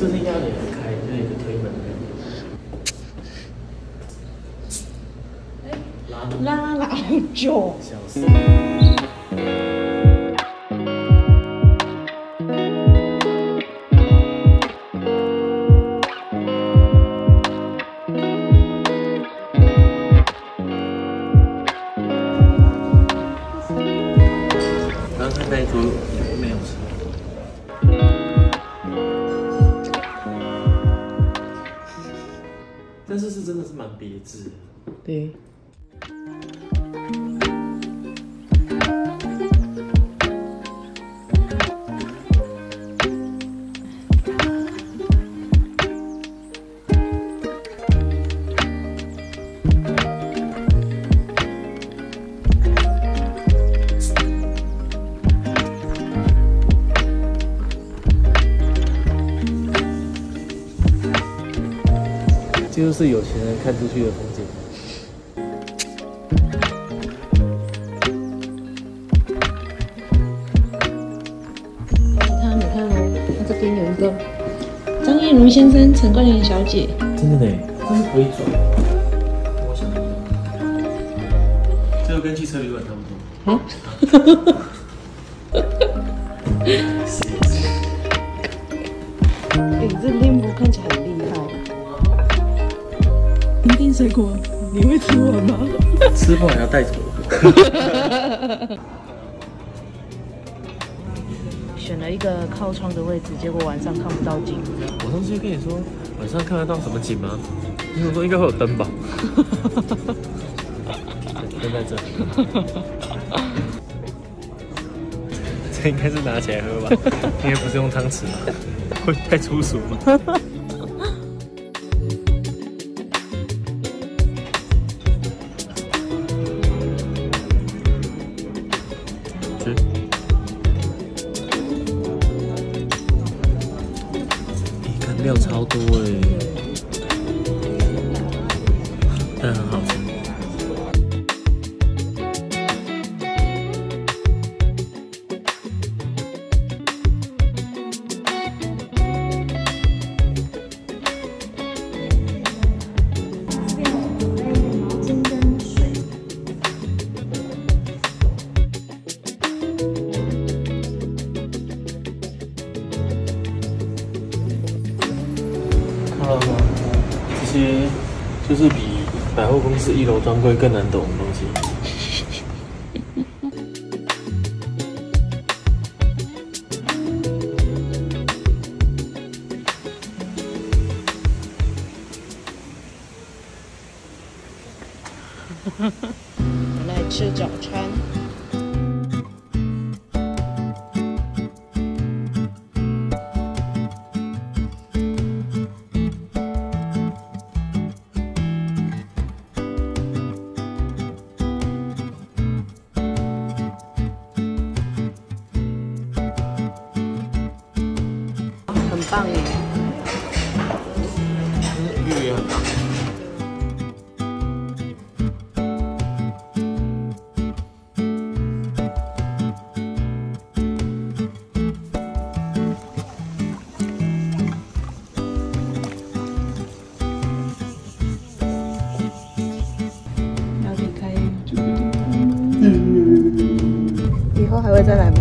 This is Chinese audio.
这是压脸开，就是推门的。拉拉了好久。笑但是是真的是蛮别致的。对。这就是有钱人看出去的风景。你看，你看哦，它这边有一个张燕如先生、陈冠霖小姐。真的呢，这是可以转。我想，这个跟汽车旅馆差不多。啊？是。哎，这练舞看起来很厉害。一定水果，你会吃完吗？吃不完要带走。选了一个靠窗的位置，结果晚上看不到景。我上次就跟你说，晚上看得到什么景吗？你我说应该会有灯吧？灯在这。这应该是拿起来喝吧？因为不是用汤匙嘛，会太粗俗吗？料超多哎，但很好这些就是比百货公司一楼专柜更难懂的东西。来吃早餐。棒耶！玉也很大。要离开，以后还会再来吗？